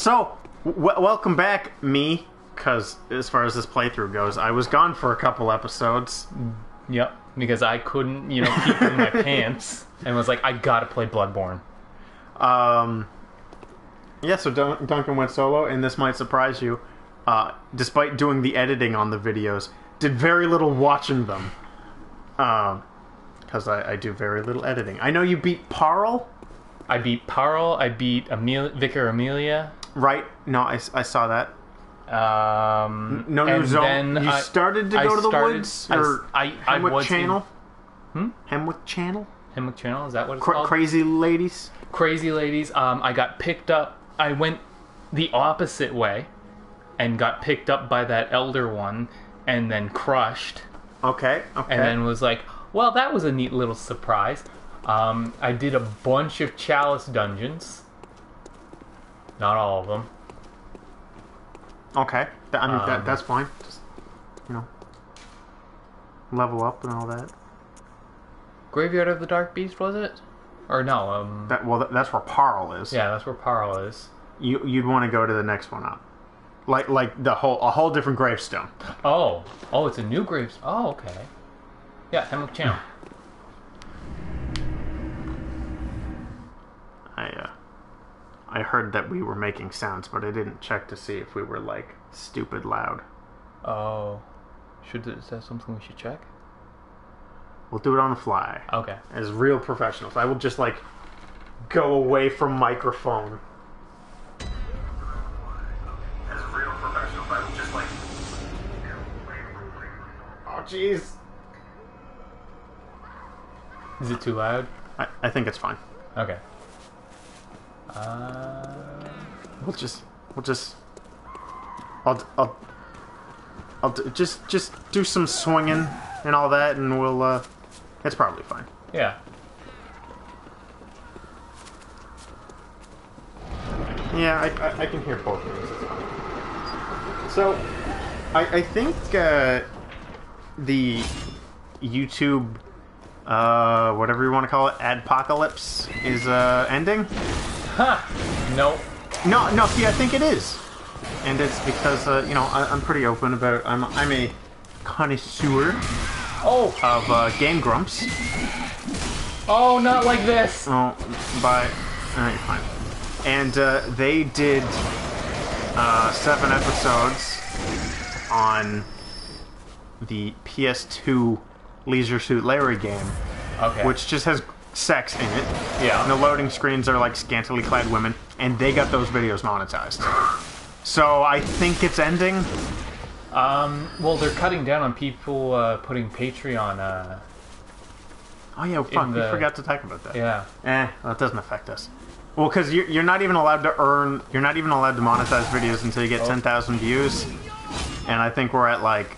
So, w- welcome back, me. Because as far as this playthrough goes, I was gone for a couple episodes. Yep. Because I couldn't, you know, keep in my pants and was like, I gotta play Bloodborne. Um, yeah, so Dun- Duncan went solo, and this might surprise you. Uh, despite doing the editing on the videos, did very little watching them. Um, because I, I do very little editing. I know you beat Paarl, I beat Paarl, I beat Emil- Vicar Amelia. Right? No, I, I saw that. Um, No New Zone. You I- started to I go to the started- woods? Or I, I, Hemwick was Channel? Hmm? Hemwick Charnel? In, Hemwick Charnel, is that what it's Cra- called? crazy ladies? Crazy Ladies. Um, I got picked up. I went the opposite way and got picked up by that elder one and then crushed. Okay, okay. and then was like, "Well, that was a neat little surprise." Um, I did a bunch of Chalice dungeons, not all of them. okay. Th- I mean, that, Um, that's fine. Just, you know, level up and all that. Graveyard of the Dark Beast was it? Or no? Um, That Well, that, that's where Paarl is. yeah, that's where Paarl is. you you'd want to go to the next one up, like like the whole a whole different gravestone. Oh, oh, it's a new graves. Oh, okay. Yeah, Hemlock Channel. I uh, I heard that we were making sounds, but I didn't check to see if we were like stupid loud. oh, should is that something we should check? We'll do it on the fly Okay. as real professionals. I will just like go away from microphone. As real professionals, I will just like. Oh jeez. Is it too loud? I, I think it's fine. Okay. Uh, We'll just we'll just I'll I'll I'll d- just just do some swinging and all that, and we'll uh, it's probably fine. yeah. Yeah, I, I, I can hear both of these. So, I, I think uh, the YouTube, uh, whatever you want to call it, adpocalypse is uh, ending. Huh. Nope. No, no, see, I think it is, and it's because uh, you know I, I'm pretty open about. I'm I'm a connoisseur Oh. of uh, Game Grumps. Oh, not like this. Oh, by alright, fine. And uh, they did uh, seven episodes on the PS2 Leisure Suit Larry game, Okay. which just has sex in it. Yeah. And the loading screens are like scantily clad women, and they got those videos monetized. So I think it's ending. Um. Well, they're cutting down on people uh, putting Patreon. Uh. Oh yeah, fuck, we the- forgot to talk about that. Yeah. Eh, well, it doesn't affect us. Well, because you're, you're not even allowed to earn, you're not even allowed to monetize videos until you get Oh. 10,000 views. And I think we're at like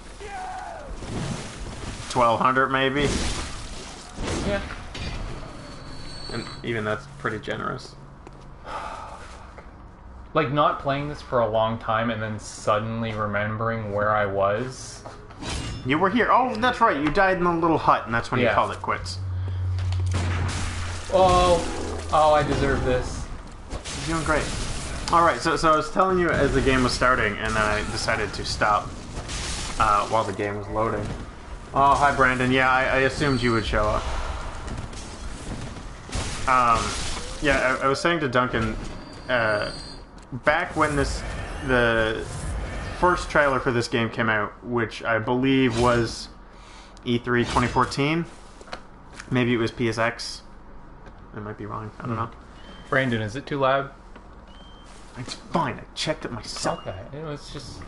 1,200 maybe. Yeah. And even that's pretty generous. Like not playing this for a long time and then suddenly remembering where I was. You were here. Oh, that's right. You died in the little hut, and that's when you Yeah. called it quits. Oh. Oh, I deserve this. You're doing great. All right, so so I was telling you as the game was starting, and then I decided to stop uh, while the game was loading. Oh, hi, Brandon. Yeah, I, I assumed you would show up. Um, yeah, I, I was saying to Duncan, uh, back when this the first trailer for this game came out, which I believe was E E3 2014. Maybe it was PSX. I might be wrong. I don't know. Brandon, is it too loud? It's fine. I checked it myself. Okay. It was just.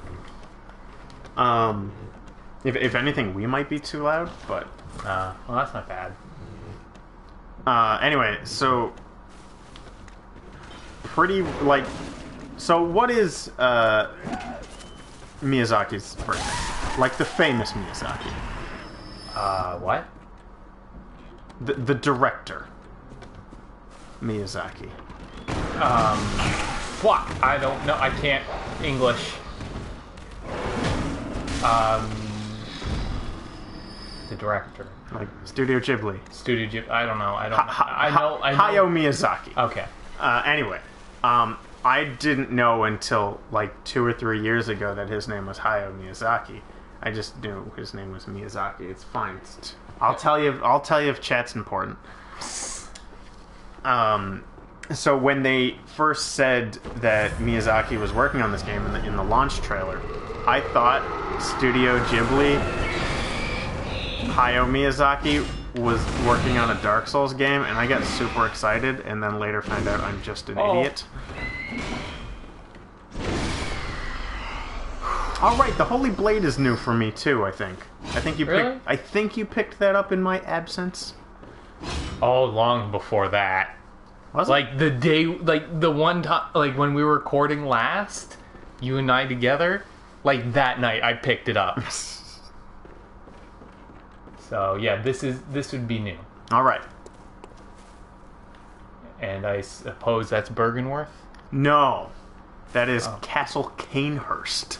Um, if, if anything, we might be too loud, but Uh, well, that's not bad. Uh, anyway, so pretty like, so what is uh Miyazaki's first name? Like the famous Miyazaki, Uh, what? the the director Miyazaki. Um, what? I don't know. I can't English. Um, the director, Like Studio Ghibli. Studio Ghibli. I don't know. I don't. I know. I know. Hayao Miyazaki. Okay. Uh, anyway, um, I didn't know until like two or three years ago that his name was Hayao Miyazaki. I just knew his name was Miyazaki. It's fine. It's- I'll tell you. I'll tell you if chat's important. Um, so when they first said that Miyazaki was working on this game in the, in the launch trailer, I thought Studio Ghibli, Hayao Miyazaki was working on a Dark Souls game, and I got super excited, and then later found out I'm just an Oh. idiot. All right, the Holy Blade is new for me too. I think. I think you Really? picked. I think you picked that up in my absence. Oh, long before that. Was it? Like the day, like the one time, like when we were recording last, you and I together, like that night, I picked it up. So yeah, this is this would be new, All right. and I suppose that's Byrgenwerth. No, that is Oh. Castle Cainhurst.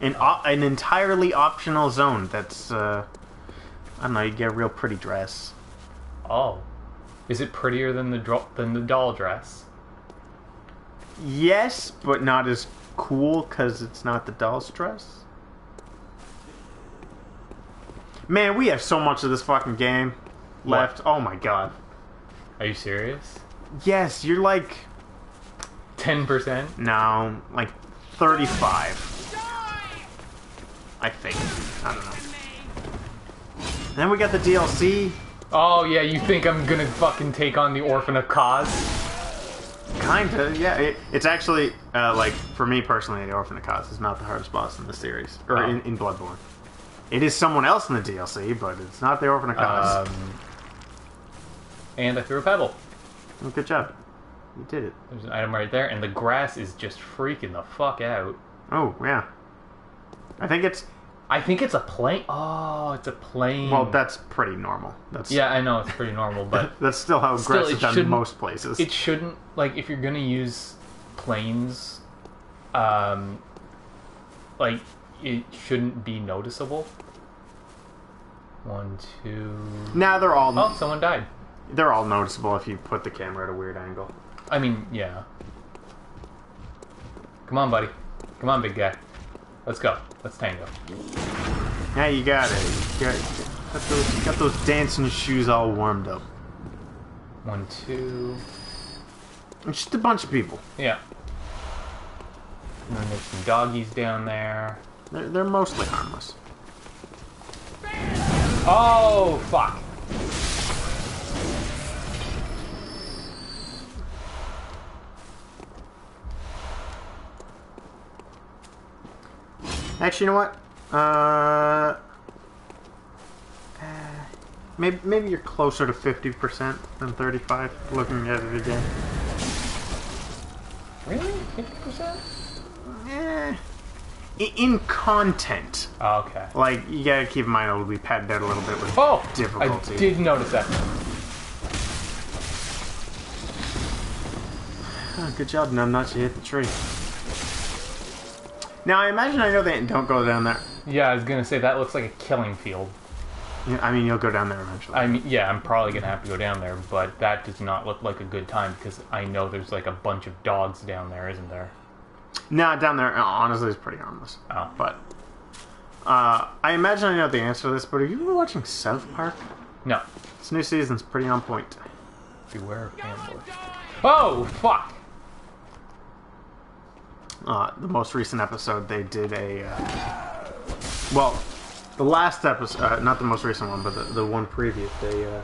An op- an entirely optional zone. That's uh, I don't know. You get a real pretty dress. Oh, is it prettier than the dro- than the doll dress? Yes, but not as cool because it's not the doll's dress. Man, we have so much of this fucking game left. Oh my god. Are you serious? Yes, you're like Ten percent? no, like thirty-five. I think. I don't know. Then we got the DLC. Oh yeah, you think I'm gonna fucking take on the Orphan of Kos? Kinda, yeah. It, it's actually uh, like for me personally, the Orphan of Kos is not the hardest boss in the series or Oh. in, in Bloodborne. It is someone else in the DLC, but it's not the Orphan of Kos. Um, and I threw a pebble. Well, Good job, you did it. There's an item right there, and the grass is just freaking the fuck out. Oh yeah, I think it's I think it's a plane. Oh, it's a plane. well. That's pretty normal. That's yeah, I know it's pretty normal, but That's still how Still, grass is done in most places. it shouldn't like if you're gonna use planes, um, like it shouldn't be noticeable. One, two. now they're all Oh, someone died. they're all noticeable if you put the camera at a weird angle. I mean, yeah. Come on, buddy. Come on, big guy. Let's go. Let's tango. Yeah, you got it. You got, got those, got those dancing shoes all warmed up. One, two. It's just a bunch of people. Yeah. And then there's some doggies down there. They're, they're mostly harmless. Oh, fuck. Actually, you know what? Uh, uh, maybe maybe you're closer to fifty percent than thirty-five. Looking at it again. Really? 50%? Eh, in content, Oh, okay. like you gotta keep in mind it'll be padded out a little bit with Oh! difficulty. I did notice that. Oh, good job, numbnuts. You hit the tree. Now I imagine I know they don't go down there. Yeah, I was gonna say that looks like a killing field. Yeah, I mean, you'll go down there eventually. I mean, yeah, I'm probably gonna have to go down there, but that does not look like a good time because I know there's like a bunch of dogs down there, isn't there? No, down there, uh, honestly, it's pretty harmless. Oh. But uh, I imagine I know the answer to this. But are you been watching South Park? No. This new season's pretty on point. Beware of ambush. Oh, fuck! Uh, the most recent episode, they did a uh, well, the last episode, uh, not the most recent one, but the, the one previous. They, uh,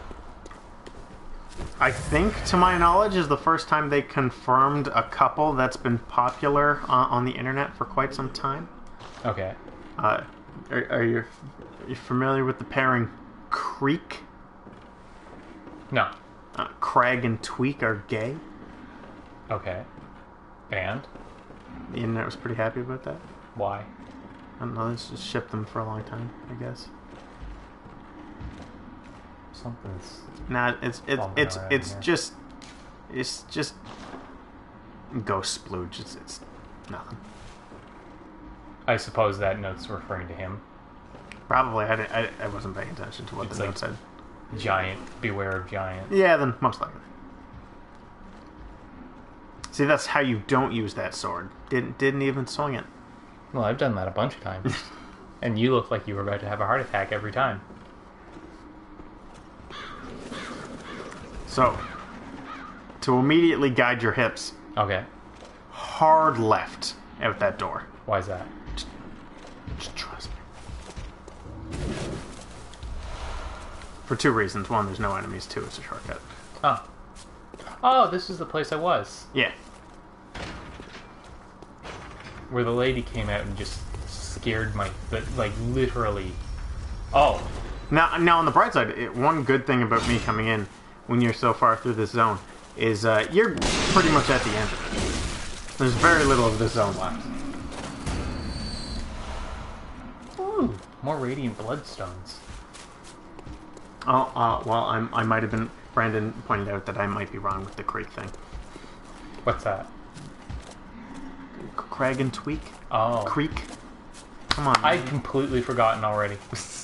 I think, to my knowledge, is the first time they confirmed a couple that's been popular uh, on the internet for quite some time. Okay. Uh, are, are you are you familiar with the pairing Creek? No. Uh, Craig and Tweek are gay. Okay. And? The internet was pretty happy about that. Why? I don't know. This just shipped them for a long time, I guess. Something's. Nah, it's it's it's it's here. just it's just ghost splooge. It's it's nothing. I suppose that note's referring to him. Probably I, didn't, I, I wasn't paying attention to what It's the like- note said. Giant. Beware of giant. Yeah, then most likely. See, that's how you don't use that sword. Didn't didn't even swing it. Well, I've done that a bunch of times. and you look like you were about to have a heart attack every time. So, to immediately guide your hips, Okay. hard left out that door. Why is that? Just trust me. For two reasons. One, there's no enemies. Two, it's a shortcut. Oh. Oh, this is the place I was. Yeah. Where the lady came out and just scared my. but, Like, literally. Oh. Now, now on the bright side, it, one good thing about me coming in when you're so far through this zone is uh, you're pretty much at the end of it. There's very little of this zone left. Ooh. More radiant bloodstones. Oh, uh, well, I'm, I might have been. Brandon pointed out that I might be wrong with the creek thing. What's that? Crag and Tweek? Oh. Creek? Come on. I'd completely forgotten already.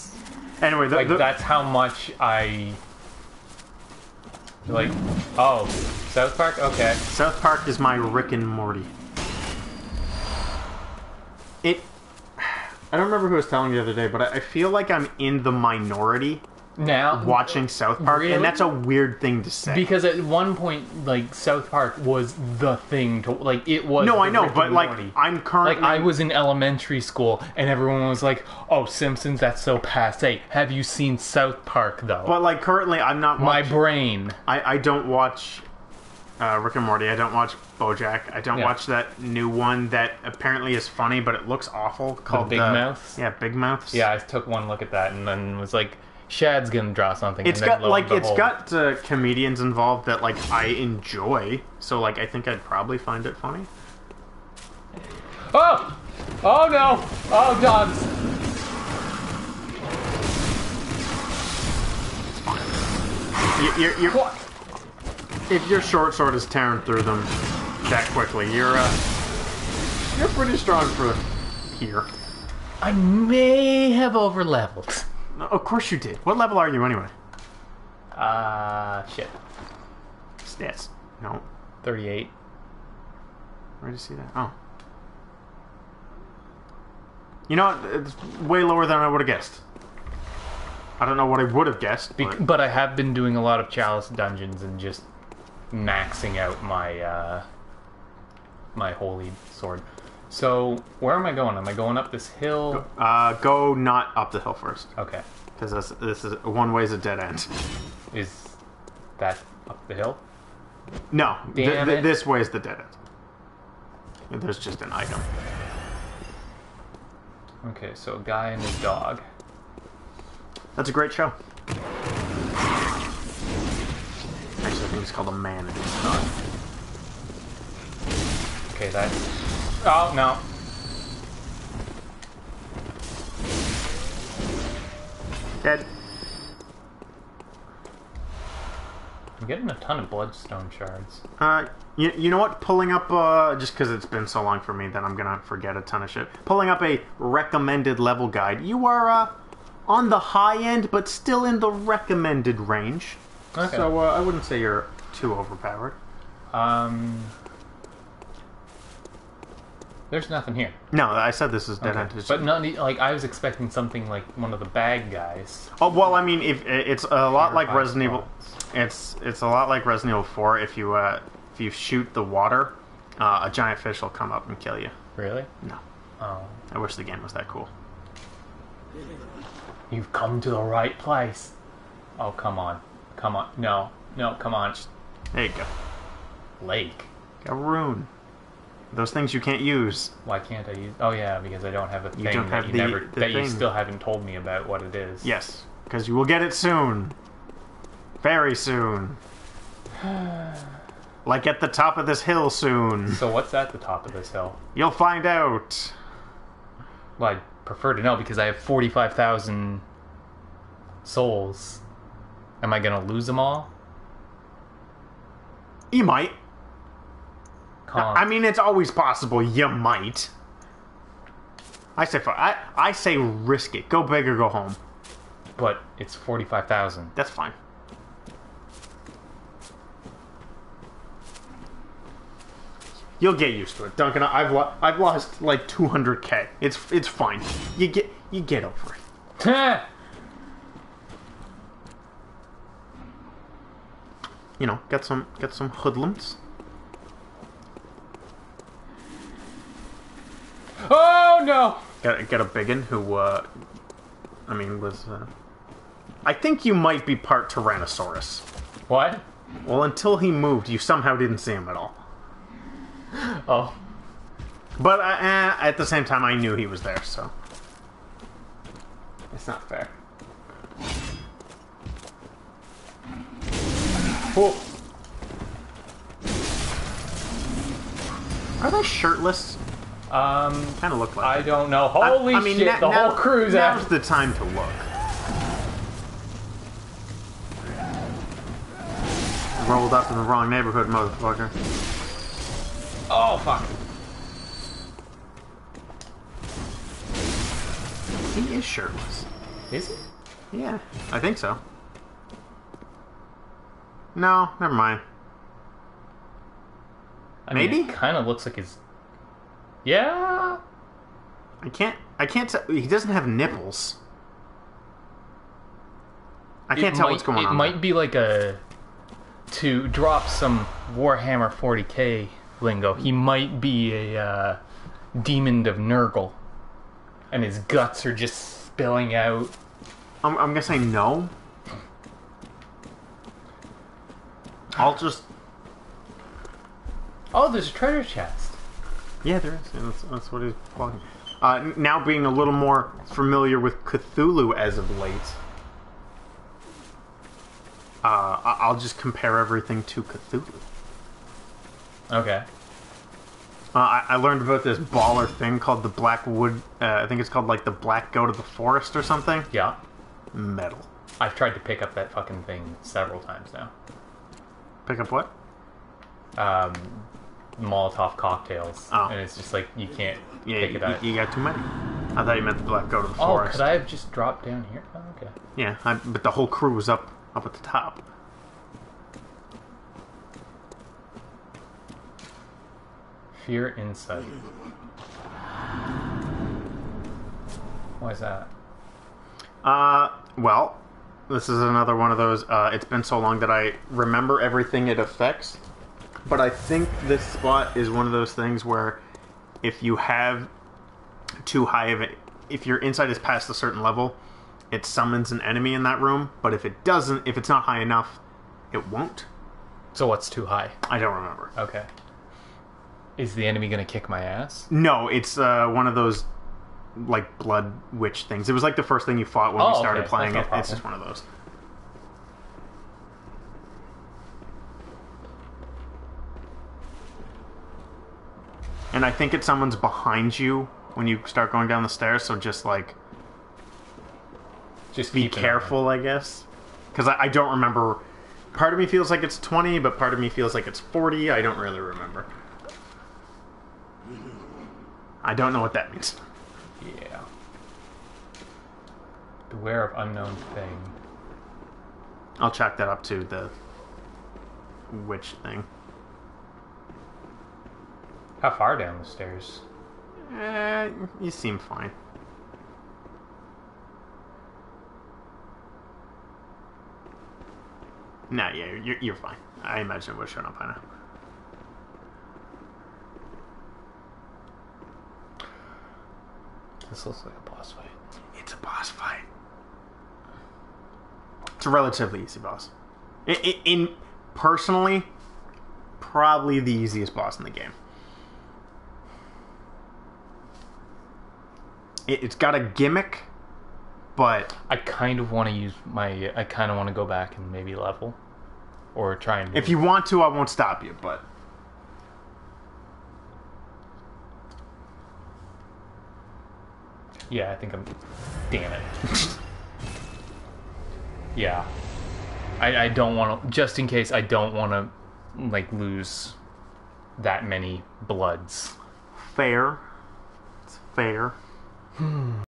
anyway, the, Like, the- that's how much I. Like, oh, South Park? Okay. South Park is my Rick and Morty. It. I don't remember who was telling the other day, but I feel like I'm in the minority Now, watching South Park, Really? and that's a weird thing to say. Because at one point, like South Park was the thing to like it was. no, I know, but like Morty. I'm currently. like I was in elementary school, and everyone was like, "Oh, Simpsons, that's so passe." Have you seen South Park though? But like currently, I'm not. Watching... My brain. I I don't watch. Uh, Rick and Morty. I don't watch BoJack. I don't Yeah. watch that new one that apparently is funny, but it looks awful. Called Big uh, Mouths? Yeah, Big Mouths. Yeah, I took one look at that and then was like, "Shad's gonna draw something." It's and then got lo like and it's behold- got uh, comedians involved that like I enjoy. So like I think I'd probably find it funny. Oh! Oh no! Oh dogs! You, you're, you're, if your short sword is tearing through them that quickly, you're uh, you're pretty strong for here. I may have over leveled. No, Of course you did. What level are you anyway? Uh, shit. Stats. No. 38. Where did you see that? Oh. You know? It's way lower than I would have guessed. I don't know what I would have guessed. Be- but- but I have been doing a lot of Chalice dungeons and just maxing out my uh, my holy sword. So where am I going? Am I going up this hill? Uh, go not up the hill first, Okay. because this, this is one way is a dead end. Is that up the hill? No, th- th- this way is the dead end. There's just an item. Okay, so a guy and his dog. That's a great show. Actually, I think it's called a man and his dog. Okay, that's. Oh no. Dead. I'm getting a ton of bloodstone shards. Uh, you, you know what? Pulling up, uh, just because it's been so long for me that I'm gonna forget a ton of shit. Pulling up a recommended level guide. You are, uh, on the high end, but still in the recommended range. Okay. So, uh, I wouldn't say you're too overpowered. Um. There's nothing here. No, I said this is dead Okay. end. But not like I was expecting something like one of the bad guys. Oh well, I mean, if it's a lot like Resident Evil, it's it's a lot like Resident Evil Four. If you uh, if you shoot the water, uh, a giant fish will come up and kill you. Really? No, Oh. I wish the game was that cool. You've come to the right place. Oh, come on. Come on. No. No, come on. There you go. Lake. A rune. Those things you can't use. Why can't I use? Oh yeah, because I don't have a thing don't that you the- never the that you still haven't told me about what it is. Yes, because you will get it soon. Very soon. like at the top of this hill soon. So what's at the top of this hill? You'll find out. Well, I'd prefer to know because I have forty-five thousand souls. Am I gonna lose them all? You might. I mean, it's always possible. You might. I say, fu- I I say, risk it. Go big or go home. but it's forty-five thousand. That's fine. You'll get used to it, Duncan. I've lo- I've lost like 200k. It's it's fine. You get you get over it. You know, get some get some hoodlums. Oh no! Get get a biggin who, uh, I mean, was. Uh, I think you might be part Tyrannosaurus. What? Well, until he moved, you somehow didn't see him at all. Oh. But uh, eh, at the same time, I knew he was there, so it's not fair. Whoa. Are they shirtless? Um, Kind of look like. I it. don't know. Holy I mean, shit, the now- whole crew's out. Now's out. the time to look. Rolled up in the wrong neighborhood, motherfucker. Oh, fuck. He is shirtless. Is it? Yeah, I think so. No, never mind. I mean, Maybe? it kind of looks like his. Yeah. I can't. I can't tell. He doesn't have nipples. I can't It tell might- what's going it on. It might be like a. To drop some Warhammer 40k lingo, he might be a uh, demon of Nurgle. And his guts are just spilling out. I'm, I'm gonna say no. I'll just. Oh, there's a treasure chest. Yeah, there is. and that's, that's what he's plugging. Uh, now being a little more familiar with Cthulhu as of late, uh, I'll just compare everything to Cthulhu. Okay. Uh, I-, I learned about this baller thing called the Black Wood. Uh, I think it's called like the Black Goat of the Forest or something. Yeah. Metal. I've tried to pick up that fucking thing several times now. Pick up what? Um, Molotov cocktails. Oh. And it's just like, you can't Yeah, pick you, it up. you got too many. I thought you meant the Black Goat of the oh, Forest. could I have just dropped down here? Oh, okay. Yeah, I, but the whole crew was up up at the top. Fear Insight. Why is that? Uh, well, this is another one of those. Uh, it's been so long that I remember everything it affects, but I think this spot is one of those things where if you have too high of it, if your insight is past a certain level, it summons an enemy in that room. But if it doesn't, if it's not high enough, it won't. So what's too high? I don't remember. Okay. Is the enemy gonna kick my ass? No, it's uh, one of those like blood witch things. It was like the first thing you fought when Oh, we started okay. playing it. no It's just one of those. And I think it's someone's behind you when you start going down the stairs, so just like Just be keep an eye. careful, I guess. Because I, I don't remember. Part of me feels like it's 20, but part of me feels like it's 40. I don't really remember. I don't know what that means. Yeah. Beware of unknown thing. I'll chalk that up to the witch thing. How far down the stairs? Eh, you seem fine. No, yeah, you're, you're fine. I imagine it would have shown up by now. This looks like a boss fight. It's a boss fight. It's a relatively easy boss. In, in, in personally, probably the easiest boss in the game. It, it's got a gimmick, but I kind of want to use my. I kind of want to go back and maybe level, or try and. if you want to, I won't stop you. But Yeah, I think I'm. Damn it. yeah. I, I don't want to. Just in case, I don't want to, like, lose that many bloods. fair, it's fair. Hmm.